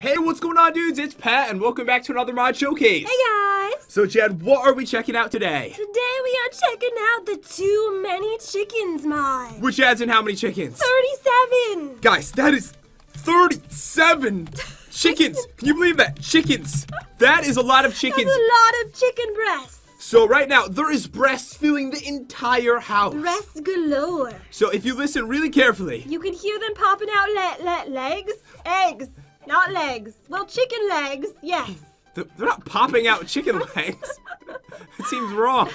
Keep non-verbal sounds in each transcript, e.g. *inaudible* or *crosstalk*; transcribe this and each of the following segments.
Hey, what's going on, dudes? It's Pat, and welcome back to another Mod Showcase. Hey guys! So, Chad, what are we checking out today? Today we are checking out the Too Many Chickens mod. Which adds in how many chickens? 37! Guys, that is 37 *laughs* chickens. Can you believe that? Chickens. That is a lot of chickens. That's a lot of chicken breasts. So right now, there is breasts filling the entire house. Breasts galore. So if you listen really carefully, You can hear them popping out le le legs? Eggs. Not legs. Well, chicken legs, yes. they're not popping out chicken legs. it seems wrong.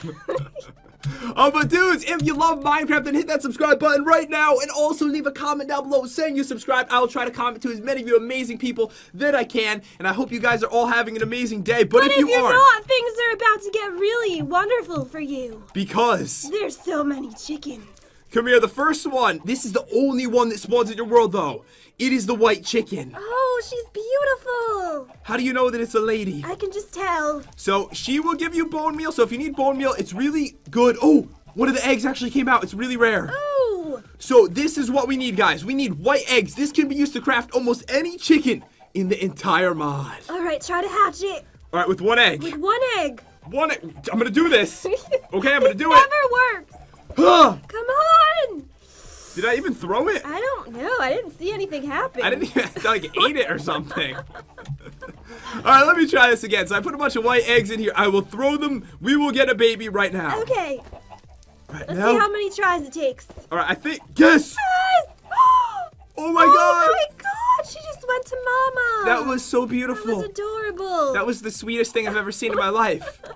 Oh, but dudes, if you love Minecraft, then hit that subscribe button right now and also leave a comment down below saying you subscribe. I will try to comment to as many of you amazing people that I can, and I hope you guys are all having an amazing day. But, But if if you are not, things are about to get really wonderful for you. because There's so many chickens. Come here, the first one. This is the only one that spawns in your world, though. It is the white chicken. Oh, she's beautiful. How do you know that it's a lady? I can just tell. So she will give you bone meal. So if you need bone meal, it's really good. Oh, one of the eggs actually came out. It's really rare. Oh, So this is what we need, guys. We need white eggs. This can be used to craft almost any chicken in the entire mod. all right, try to hatch it All right, with one egg. with one egg. One egg. I'm gonna do this. *laughs* Okay, I'm gonna This do it. never works. Huh. Come on. Did I even throw it? I don't know. I didn't see anything happen. I didn't even like ate it or something. *laughs* All right, let me try this again. So I put a bunch of white eggs in here. I will throw them. We will get a baby right now. Okay, Right let's now. see how many tries it takes. All right, I think. Yes. Yes! *gasps* Oh my oh god. Oh my god! She just went to Mama. That was so That beautiful. was adorable. That was the sweetest thing I've ever seen in my life. *laughs*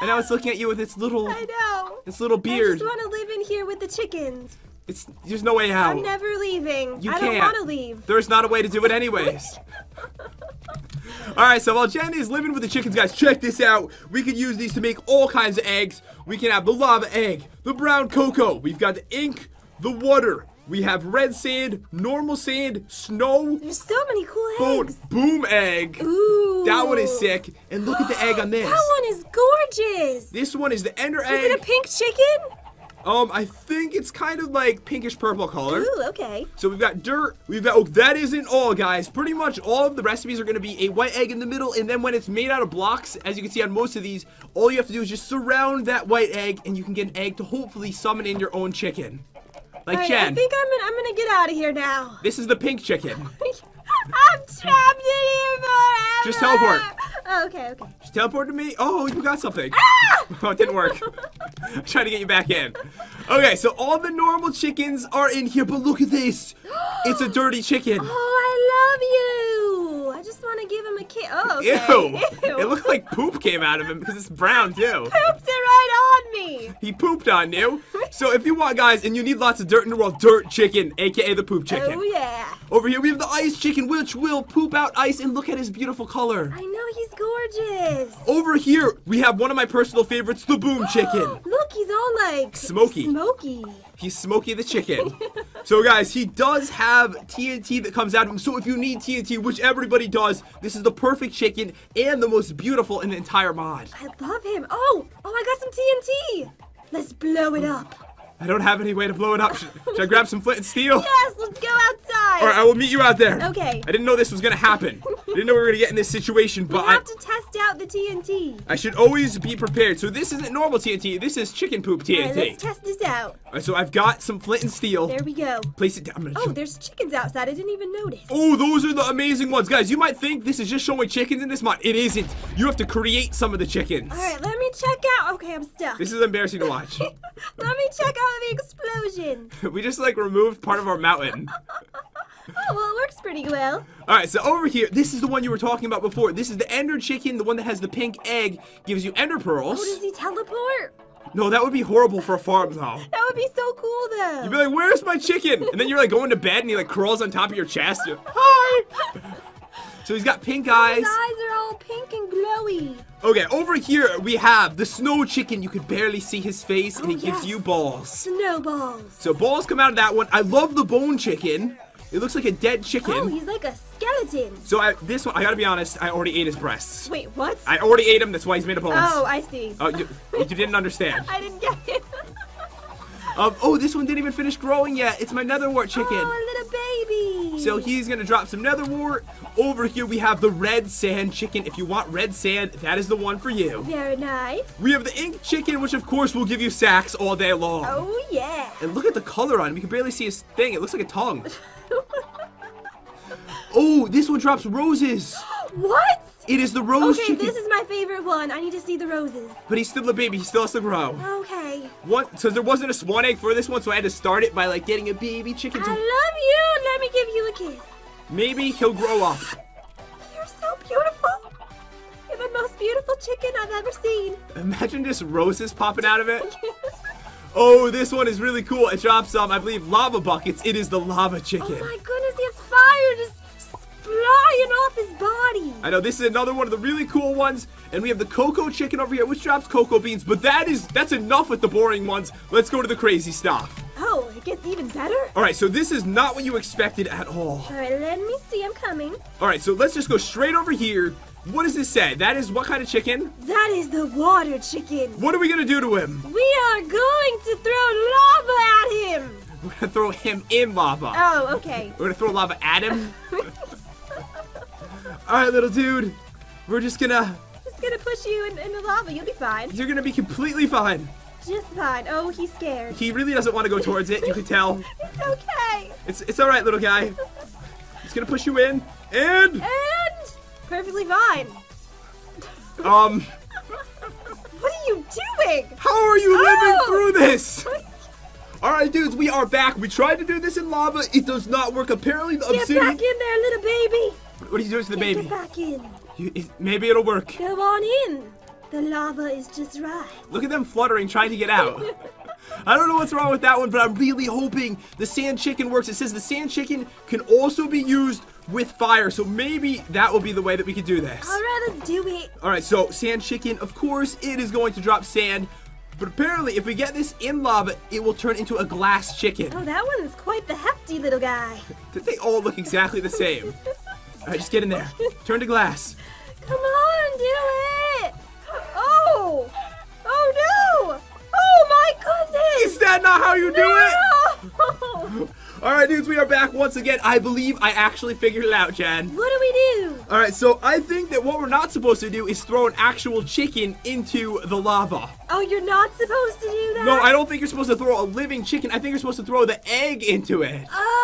And now it's looking at you with its little, I know. its little beard. I just want to live in here with the chickens. It's there's no way out. I'm never leaving. You I don't can't. want to leave. There's not a way to do it anyways. *laughs* All right, so while Jen is living with the chickens, guys, check this out. We can use these to make all kinds of eggs. We can have the lava egg, the brown cocoa. We've got the ink, the water. We have red sand, normal sand, snow, There's so many cool boom, eggs. boom egg. Ooh. That one is sick. And look at the egg on *gasps* this. That one is gorgeous. This one is the ender egg. Is it a pink chicken? Um, I think it's kind of like pinkish purple color. Ooh, okay. So we've got dirt, we've got, oh, that isn't all, guys. Pretty much all of the recipes are going to be a white egg in the middle, and then when it's made out of blocks, as you can see on most of these, all you have to do is just surround that white egg, and you can get an egg to hopefully summon in your own chicken. Like right, I think I'm gonna, I'm gonna get out of here now. this is the pink chicken. *laughs* I'm trapped in here forever. Just teleport. Oh, okay, okay. Just teleport to me. Oh, you got something. Ah! *laughs* Oh, it didn't work. *laughs* I'm trying to get you back in. Okay, so all the normal chickens are in here, but look at this. It's a dirty chicken. *gasps* Oh, I love you. I just want to give him a kiss. Oh, okay. Ew. *laughs* It looked like poop came out of him because it's brown too. *laughs* Poops it right on me. He pooped on you. So if you want, guys, and you need lots of dirt in the world, dirt chicken, aka the poop chicken. Oh yeah. Over here we have the ice chicken, which will poop out ice, and look at his beautiful color. I know he's gorgeous. Over here we have one of my personal favorites, the boom chicken. *gasps* All like Smoky. Smoky. He's Smoky the chicken. *laughs* so guys, he does have TNT that comes out of him. So if you need TNT, which everybody does, this is the perfect chicken and the most beautiful in the entire mod. I love him. Oh, oh, I got some TNT. Let's blow it up. I don't have any way to blow it up. Should, should I grab some flint and steel? Yes, let's go outside. All right, I will meet you out there. Okay. I didn't know this was gonna happen. I didn't know we were gonna get in this situation, we but I, have to test out the TNT. I should always be prepared. So this isn't normal TNT. This is chicken poop TNT. All right, let's test this out. All right, so I've got some flint and steel. There we go. Place it down. Oh, there's chickens outside. I didn't even notice. Oh, those are the amazing ones, guys. You might think this is just showing chickens in this mod. It isn't. You have to create some of the chickens. All right, check out. Okay, I'm stuck. This is embarrassing to watch. *laughs* let me check out the explosion. *laughs* we just like removed part of our mountain. *laughs* Oh, well, it works pretty well. All right, so over here, this is the one you were talking about before. This is the Ender chicken, the one that has the pink egg, gives you Ender pearls. Oh, does he teleport? No, that would be horrible for a farm, though. That would be so cool, though. You'd be like, "Where's my chicken?" And then you're like going to bed, and he like crawls on top of your chest. Hi. So he's got pink eyes. His eyes are all pink and glowy. Okay, over here we have the snow chicken. You could barely see his face, and Oh, he gives you balls. Snowballs. So balls come out of that one. I love the bone chicken. It looks like a dead chicken. Oh, he's like a skeleton. So I, this one, I gotta be honest, I already ate his breasts. Wait, what? I already ate him. That's why he's made of bones. oh, I see. Oh, you, you didn't understand. *laughs* I didn't get it. *laughs* Um, oh, this one didn't even finish growing yet. It's my nether wart chicken. Oh, a little baby. So he's gonna drop some nether wart. Over here we have the red sand chicken. If you want red sand, that is the one for you. Very nice. We have the ink chicken, which of course will give you sacs all day long. Oh yeah. And look at the color on him. You can barely see his thing. It looks like a tongue. *laughs* Oh, this one drops roses. what? It is the rose Okay, chicken. this is my favorite one. I need to see the roses. But he's still a baby. He still has to grow. Okay. One, so there wasn't a spawn egg for this one, so I had to start it by like getting a baby chicken. I love you. Let me give you a kiss. maybe he'll grow up. You're so beautiful. You're the most beautiful chicken I've ever seen. Imagine just roses popping out of it. *laughs* Oh, this one is really cool. It drops um, I believe, lava buckets. It is the lava chicken. Oh my goodness, he has fire just flying off his body. I know this is another one of the really cool ones, and we have the cocoa chicken over here, which drops cocoa beans. But that is that's enough with the boring ones. Let's go to the crazy stuff. Oh, it gets even better? All right, so this is not what you expected at all. All right, let me see. I'm coming. All right, so let's just go straight over here. What does this say? That is what kind of chicken? That is the water chicken. What are we gonna do to him? We are going to throw lava at him. We're gonna throw him in lava. Oh, okay. We're gonna throw lava at him. *laughs* All right, little dude. We're just gonna. Just gonna push you in, in the lava. You'll be fine. You're gonna be completely fine. Just fine. Oh, he's scared. He really doesn't want to go towards it. You can tell. *laughs* It's okay. It's it's all right, little guy. It's gonna push you in, and And perfectly fine. um, What are you doing? how are you living Oh! through this? *laughs* All right, dudes, we are back. We tried to do this in lava. It does not work. Apparently, the Get obsidian. back in there, little baby. What are you doing to the Get baby? back in. You, it, maybe it'll work. Go on in. The lava is just right. Look at them fluttering, trying to get out. *laughs* I don't know what's wrong with that one, but I'm really hoping the sand chicken works. It says the sand chicken can also be used with fire, so maybe that will be the way that we can do this. All right, let's do it. All right, so sand chicken, of course, it is going to drop sand, but apparently, if we get this in lava, it will turn into a glass chicken. Oh, that one's quite the hefty little guy. *laughs* Did they all look exactly the same. *laughs* All right, just get in there. Turn to glass. Come on, do it. Oh. Oh, no. Oh, my goodness. Is that not how you do it? No. *laughs* All right, dudes, we are back once again. I believe I actually figured it out, Jen. What do we do? All right, so I think that what we're not supposed to do is throw an actual chicken into the lava. Oh, you're not supposed to do that? No, I don't think you're supposed to throw a living chicken. I think you're supposed to throw the egg into it. Oh.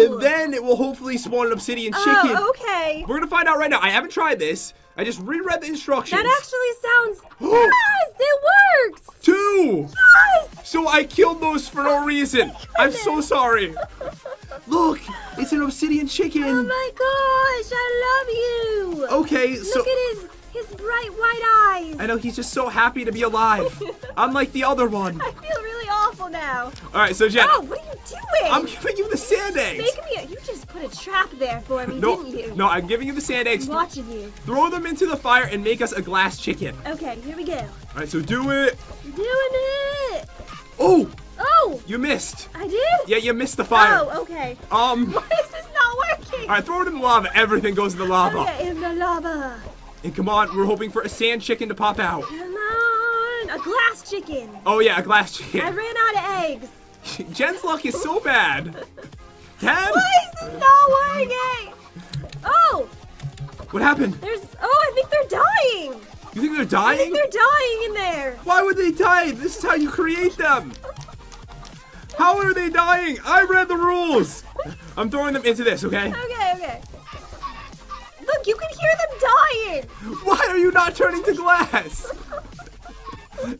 And then it will hopefully spawn an obsidian oh, chicken. Oh, okay. We're gonna find out right now. I haven't tried this. I just reread the instructions. That actually sounds. *gasps* yes, it works. Two! Yes. So I killed those for no *laughs* oh reason. I'm so sorry. *laughs* Look, it's an obsidian chicken. Oh my gosh, I love you. Okay, so Look at his his bright white eyes. I know he's just so happy to be alive. *laughs* Unlike the other one. I feel really awful now. All right, so Jen, Oh, what are you doing? I'm giving you the sand eggs. Make me. A, you just put a trap there for me, No, didn't you? no, I'm giving you the sand eggs. I'm watching you. Throw them into the fire and make us a glass chicken. Okay, here we go. All right, so do it. Doing it. Oh, Oh, you missed. I did. Yeah, you missed the fire. Oh, okay. Um. *laughs* Why is this not working? All right, throw it in the lava. Everything goes in the lava. Okay, in the lava. And come on, we're hoping for a sand chicken to pop out. Come on, a glass chicken. Oh yeah, a glass chicken. I ran out of eggs. *laughs* Jen's luck is so bad. Jen, Why is this not working? Oh, what happened? there's. Oh, I think they're dying. You think they're dying? I think they're dying in there. Why would they die? This is how you create them. How are they dying? I read the rules. I'm throwing them into this, okay? Okay, okay. Look, you can hear them dying. Why are you not turning to glass?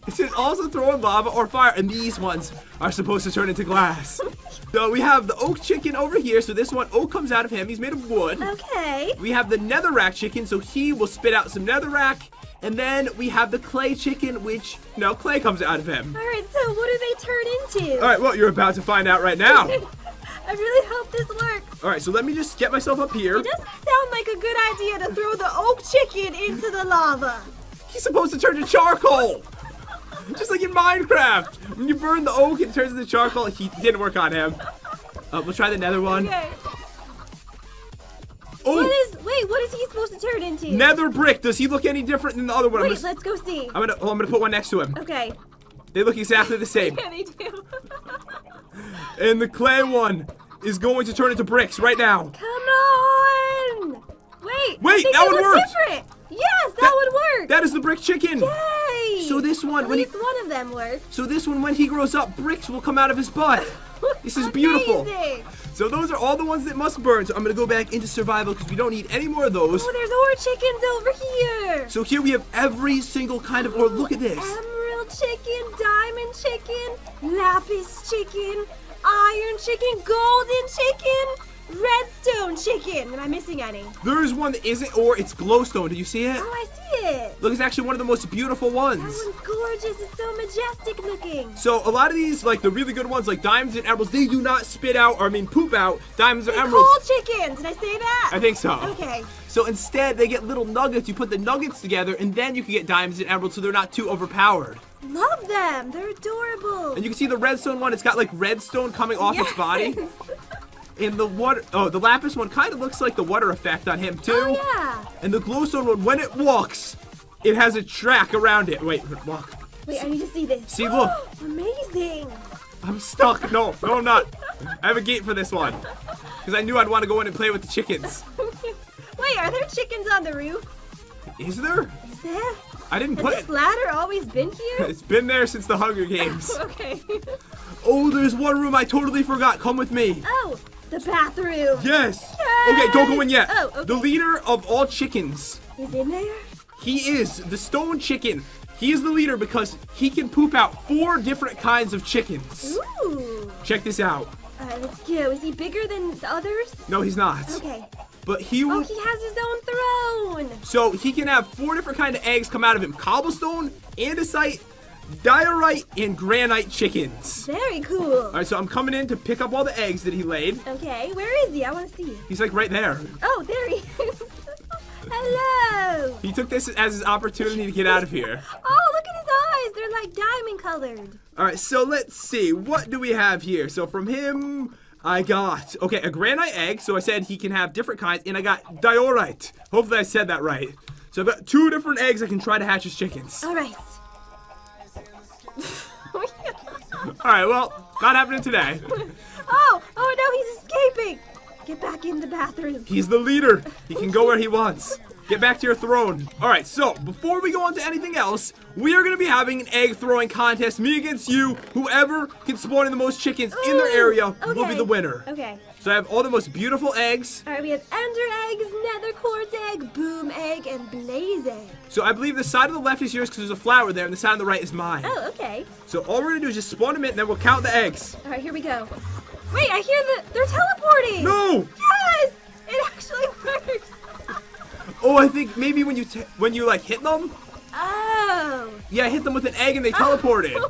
It says also throw in lava or fire, and these ones are supposed to turn into glass. So we have the oak chicken over here. So this one, oak comes out of him. He's made of wood. Okay. We have the netherrack chicken, so he will spit out some netherrack. And then we have the clay chicken, which, no, clay comes out of him. All right. So what do they turn into? All right, well, you're about to find out right now. *laughs* I really hope this works. All right, so let me just get myself up here. It doesn't sound like a good idea to throw the oak chicken into the lava. He's supposed to turn to charcoal. *laughs* Just like in Minecraft. When you burn the oak, it turns into charcoal. He didn't work on him. Uh, we'll try the nether one. Okay. Oh, What is? Wait, what is he supposed to turn into? nether brick. Does he look any different than the other one? Wait, let's go see. I'm gonna, oh, I'm gonna put one next to him. Okay. They look exactly the same. *laughs* Yeah, they do. *laughs* And the clay one is going to turn into bricks right now. Come on! Wait! Wait, that one worked. Different. Yes, that, That- would work. That is the brick chicken. So this one, At when he- one of them worked. So this one, when he grows up, bricks will come out of his butt. This is beautiful. So those are all the ones that must burn. So I'm gonna go back into survival because we don't need any more of those. Oh, there's more chickens over here. So here we have every single kind of. Or look at this. Emerald chicken, diamond chicken, lapis chicken, iron chicken, golden chicken, redstone chicken. Am I missing any? There is one that isn't, or it's glowstone. Do you see it? Oh, I see it. Look, it's actually one of the most beautiful ones. That ones. gorgeous. It's so majestic looking. So a lot of these, like the really good ones, like diamonds and emeralds, they do not spit out, or I mean poop out diamonds or emeralds. coal chickens. Did I say that? I think so. Okay. So instead, they get little nuggets. You put the nuggets together, and then you can get diamonds and emeralds, so they're not too overpowered. Love them. They're adorable. And you can see the redstone one. It's got like redstone coming off its body. *laughs* And the water, oh, the lapis one kind of looks like the water effect on him too. Oh yeah. And the glowstone one, when it walks, it has a track around it. Wait, walk. Wait, I need to see this. See, look. *gasps* Amazing. I'm stuck. No, no, I'm not. I have a gate for this one. Because I knew I'd want to go in and play with the chickens. *laughs* Wait, are there chickens on the roof? Is there? Is there? I didn't Has put this it. ladder always been here? *laughs* It's been there since the Hunger *laughs* Games. okay. Oh, there's one room I totally forgot. Come with me. oh, the bathroom. Yes. Yay! Okay, don't go in yet. Oh, okay. The leader of all chickens. Is in there? He is the stone chicken. He is the leader because he can poop out four different kinds of chickens. Ooh. Check this out. Alright, let's go. Is he bigger than the others? No, he's not. Okay. But he Oh, he has his own throne. So he can have four different kind of eggs come out of him: cobblestone, andesite, diorite, and granite chickens. Very cool. All right, so I'm coming in to pick up all the eggs that he laid. Okay, where is he? I want to see. He's like right there. Oh, there he is. *laughs* Hello. He took this as his opportunity to get out of here. *laughs* Oh, look at his eyes. They're like diamond colored. All right, so let's see. What do we have here? So from him, I got okay a granite egg. So I said he can have different kinds, and I got diorite. Hopefully I said that right. So I've got two different eggs I can try to hatch as chickens. All right. *laughs* All right, well, not happening today. *laughs* oh, oh no, he's escaping. Get back in the bathroom. He's the leader. He can go where he wants. Get back to your throne. All right, so before we go on to anything else, we are going to be having an egg throwing contest. Me against you. Whoever can spawn in the most chickens in their Ooh, area will be the winner. Okay. So I have all the most beautiful eggs. All right, we have ender eggs, nether quartz egg, boom egg, and blaze egg. So I believe the side of the left is yours because there's a flower there, and the side on the right is mine. Oh, okay. So all we're going to do is just spawn them in, and then we'll count the eggs. All right, here we go. Wait, I hear the they're teleporting. No! Yes, it actually *laughs* works. Oh, I think maybe when you t- when you like hit them, Oh. yeah, hit them with an egg and they teleported. *laughs*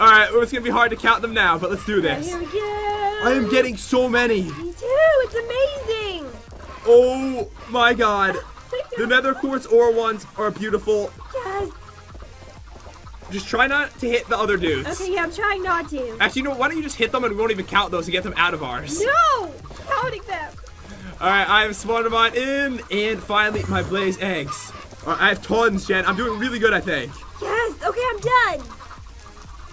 All right, well, it's gonna be hard to count them now, but let's do this. Here we go. I am getting so many. Me too. It's amazing. Oh my god. The nether quartz ore ones are beautiful. Yes. Just try not to hit the other dudes. Okay, yeah, I'm trying not to. Actually, you know, why don't you just hit them and we won't even count those to get them out of ours? No, counting them. All right, I have spawned in, and finally my blaze eggs. All right, I have tons, Jen. I'm doing really good, I think. Yes. Okay, I'm done.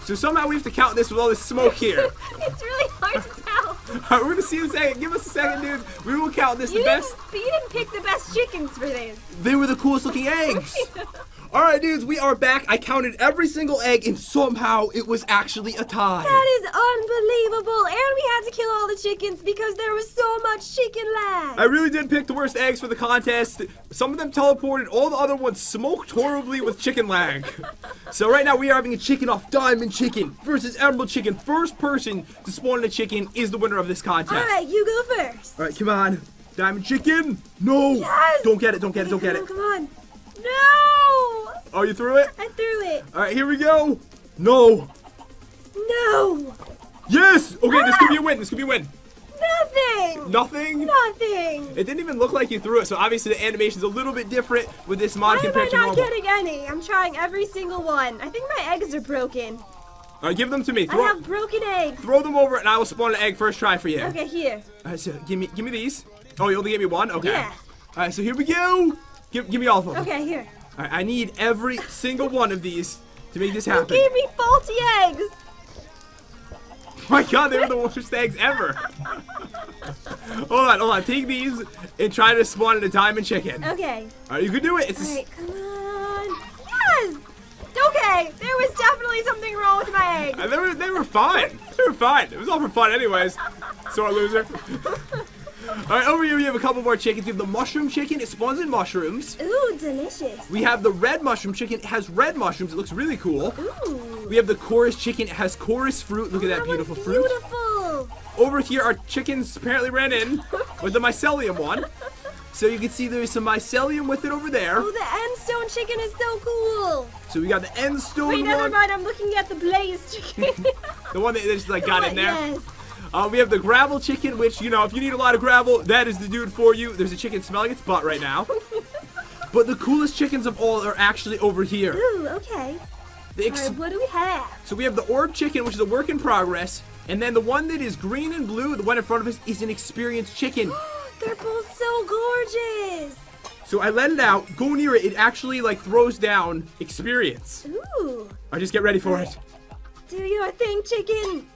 So somehow we have to count this with all this smoke *laughs* here. it's really hard to tell. *laughs* All right, we're gonna see in a second. Give us a second, dude. We will count this. You The best. but you didn't pick the best chickens for this. They were the coolest looking *laughs* eggs. All right, dudes, we are back. I counted every single egg, and somehow it was actually a tie. That is unbelievable. And we had to kill all the chickens because there was so much chicken lag. I really did pick the worst eggs for the contest. Some of them teleported, all the other ones smoked horribly with chicken lag. *laughs* So right now we are having a chicken off diamond chicken versus emerald chicken. First person to spawn a chicken is the winner of this contest. all right, you go first. All right, come on. Diamond chicken. No. Yes. Don't get it. Don't get it. Don't get come it. on, Come on. No. Oh, you threw it? I threw it. All right, here we go. No. No. Yes. Okay, this could be a ah! win. This could be a win. Nothing. Nothing. Nothing. It didn't even look like you threw it, so obviously the animation's a little bit different with this mod Why am I compared to not getting any? I'm trying every single one. I think my eggs are broken. All right, give them to me. I Throw, have broken eggs. throw them over, and I will spawn an egg first try for you. Okay, here. All right, so give me, give me these. Oh, you only gave me one. Okay. Yeah. All right, so here we go. Give, give me all of them. Okay, here. All right, I need every single one of these to make this You happen. gave me faulty eggs. *laughs* my god, they were the worst eggs ever. *laughs* hold on, hold on. Take these and try to spawn in a diamond chicken. Okay. Alright, you can do it. It's a s- Alright, come on. Yes! Okay, there was definitely something wrong with my egg. Uh, They were they were fine. They were fine. It was all for fun, anyways. Sore loser. *laughs* all right, over here we have a couple more chickens. We have the mushroom chicken. It spawns in mushrooms. Ooh, delicious. We have the red mushroom chicken. It has red mushrooms. It looks really cool. Ooh. We have the chorus chicken. It has chorus fruit. Look at that That beautiful one's fruit. Beautiful. Over here, our chickens apparently ran in with the mycelium one. So you can see there's some mycelium with it over there. Oh, the endstone chicken is so cool. So we got the end stone Wait, never one, mind. I'm looking at the blaze chicken. *laughs* the one that just like got in there. Yes. Uh, we have the gravel chicken, which, you know, if you need a lot of gravel, that is the dude for you. There's a chicken smelling its butt right now. *laughs* but the coolest chickens of all are actually over here. Ooh, okay. The ex- Alright, what do we have? so we have the orb chicken, which is a work in progress. And then the one that is green and blue, the one in front of us, is an experienced chicken. *gasps* They're both so gorgeous. So I let it out, go near it, it actually like throws down experience. Ooh. I just get ready for it. Do your thing, chicken.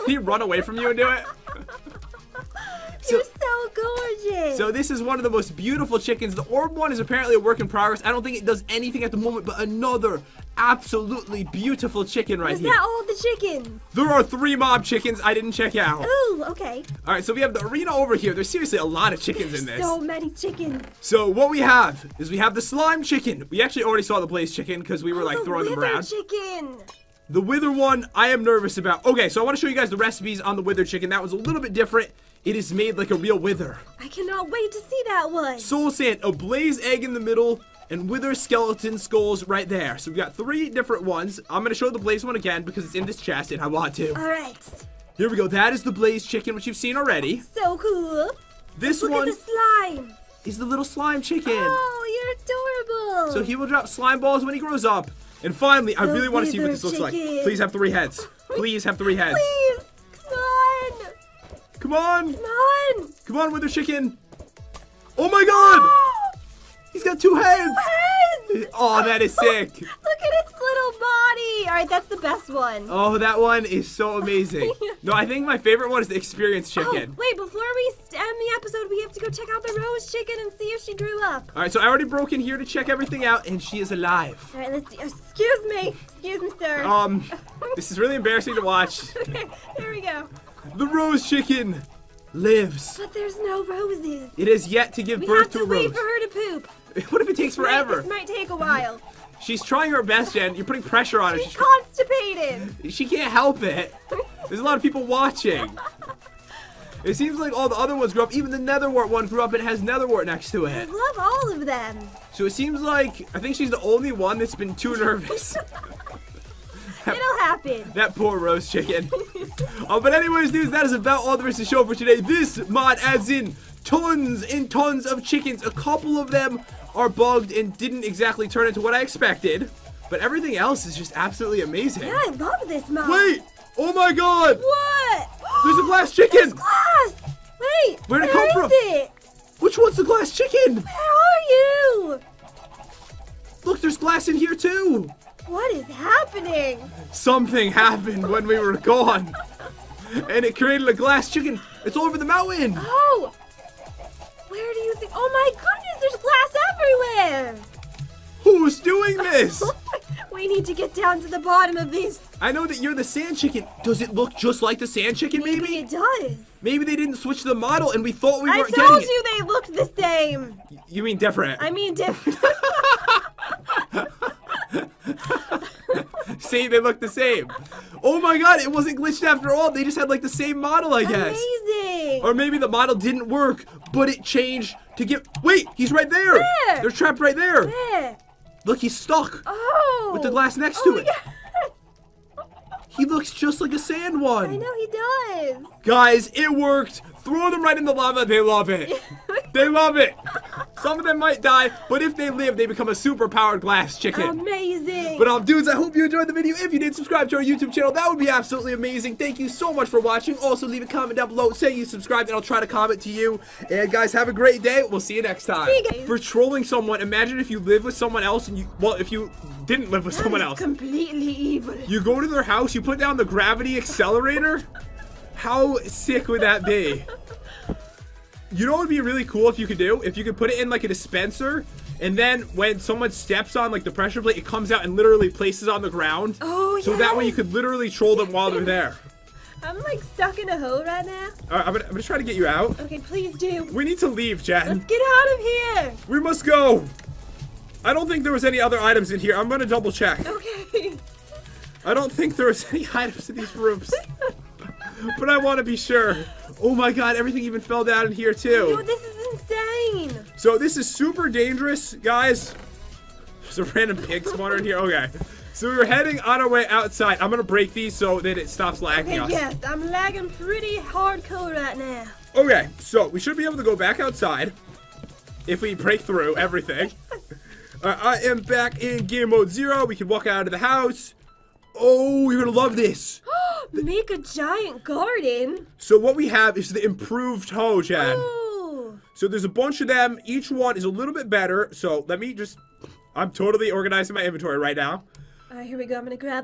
Did *laughs* he run away from you and do it? *laughs* You're so gorgeous. So this is one of the most beautiful chickens. The orb one is apparently a work in progress. I don't think it does anything at the moment, but another absolutely beautiful chicken right is here. that all the chickens? There are three mob chickens I didn't check out. Ooh, okay. All right, so we have the arena over here. There's seriously a lot of chickens in this. *laughs* So many chickens. So what we have is we have the slime chicken. We actually already saw the blaze chicken because we were oh, like the throwing them wither around. chicken. The wither one, I am nervous about. Okay, so I want to show you guys the recipes on the wither chicken. That was a little bit different. It is made like a real wither. I cannot wait to see that one. Soul Sand, a blaze egg in the middle, and wither skeleton skulls right there. So we got three different ones. I'm gonna show the blaze one again because it's in this chest and I want to. All right. Here we go. That is the blaze chicken, which you've seen already. So cool. This Look one at the slime. He's the little slime chicken. Oh, you're adorable. So he will drop slime balls when he grows up. And finally, I really want to see what this looks like. Please have three heads. Please have three heads. Please, come on. Come on. Come on. Come on, wither chicken. Oh my god! *gasps* He's got two heads. Heads. Oh, that is sick. *laughs* All right, that's the best one. Oh, that one is so amazing. *laughs* No, I think my favorite one is the experience chicken. Oh, wait, before we end the episode, we have to go check out the rose chicken and see if she grew up. All right, so I already broke in here to check everything out, and she is alive. All right, let's see. Excuse me. Excuse me, sir. Um, this is really embarrassing to watch. *laughs* okay, here we go. The rose chicken lives. But there's no roses. It has yet to give We birth have to to a wait rose. for her to poop. *laughs* What if it takes Might- forever? This might take a while. She's trying her best, Jen. You're putting pressure on her. She's She's, constipated. she can't help it. There's a lot of people watching. *laughs* It seems like all the other ones grew up. Even the netherwort one grew up and has netherwort next to it. I love all of them. So it seems like I think she's the only one that's been too nervous. *laughs* It'll happen. *laughs* That poor roast chicken. uh, but anyways, dudes, that is about all there is to show for today. This mod adds in tons and tons of chickens. A couple of them are bugged and didn't exactly turn into what I expected. But everything else is just absolutely amazing. Yeah, I love this mod. Wait! Oh my god! What? There's a glass *gasps* chicken! There's glass. Wait. Where'd it where come is from? it? Which one's the glass chicken? Where are you? Look, there's glass in here too! What is happening? Something happened when we were gone. And it created a glass chicken. It's all over the mountain. Oh. Oh my goodness, there's glass everywhere. Who's doing this? *laughs* we need to get down to the bottom of this. I know that you're the sand chicken. Does it look just like the sand chicken, Maybe maybe? it does. Maybe they didn't switch the model and we thought we I weren't I told getting you they looked the same. You mean different? I mean different. *laughs* *laughs* See, they look the same. Oh my god, it wasn't glitched after all. They just had like the same model, I guess. Amazing. Or maybe the model didn't work, but it changed to get. Wait, he's right there. Where? They're trapped right there. Where? Look, he's stuck. Oh. With the glass next oh, to it. Yeah. *laughs* He looks just like a sand one. I know he does. Guys, it worked. Throw them right in the lava. They love it. *laughs* They love it. Some of them might die, but if they live, they become a super powered glass chicken. Amazing. But um, dudes, I hope you enjoyed the video. If you did, subscribe to our YouTube channel. That would be absolutely amazing. Thank you so much for watching. Also, leave a comment down below saying you subscribed, and I'll try to comment to you. And guys, have a great day. We'll see you next time. You. For trolling someone, imagine if you live with someone else, and you well, if you didn't live with someone else, Completely evil. you go to their house, you put down the gravity accelerator. How sick would that be? You know what would be really cool if you could do? If you could put it in like a dispenser, and then when someone steps on like the pressure plate, it comes out and literally places on the ground. Oh, yeah. So that way you could literally troll them while they're there. *laughs* I'm like stuck in a hole right now. All right, I'm gonna, I'm gonna try to get you out. Okay, please do. We need to leave, Jen. Let's get out of here. We must go. I don't think there was any other items in here. I'm gonna double check. Okay. I don't think there was *laughs* any items in these rooms. *laughs* but I want to be sure. Oh my god, everything even fell down in here too. Dude, this is insane. So this is super dangerous, guys. There's a random pig spawner in here. Okay. So we were heading on our way outside. I'm gonna break these so that it stops lagging Okay, us. yes, I'm lagging pretty hardcore right now. Okay, so we should be able to go back outside if we break through everything. *laughs* Uh, I am back in game mode zero. We can walk out of the house. Oh, you're gonna love this. *gasps* Make a giant garden. So what we have is the improved hoe, Chad. Oh. So there's a bunch of them. Each one is a little bit better. So let me just. I'm totally organizing my inventory right now. All right, here we go. I'm gonna grab